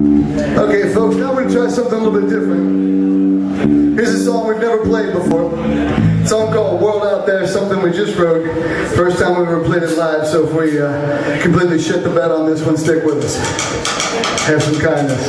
Okay, folks, now we're gonna try something a little bit different. Here's a song we've never played before. A song called World Out There, something we just wrote. First time we ever played it live, so if we uh, completely shit the bed on this one, stick with us. Have some kindness.